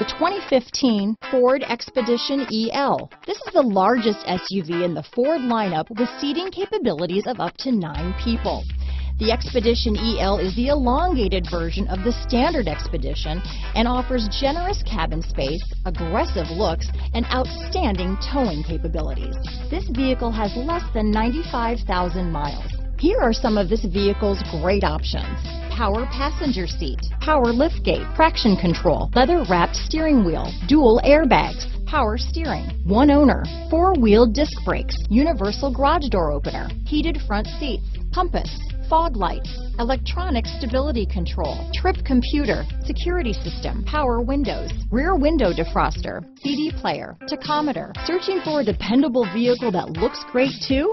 The 2015 Ford Expedition EL. This is the largest SUV in the Ford lineup with seating capabilities of up to nine people. The Expedition EL is the elongated version of the standard Expedition and offers generous cabin space, aggressive looks, and outstanding towing capabilities. This vehicle has less than 95,000 miles. Here are some of this vehicle's great options. Power passenger seat, power liftgate, traction control, leather wrapped steering wheel, dual airbags, power steering, one owner, four-wheel disc brakes, universal garage door opener, heated front seats, compass, fog lights, electronic stability control, trip computer, security system, power windows, rear window defroster, CD player, tachometer. Searching for a dependable vehicle that looks great too?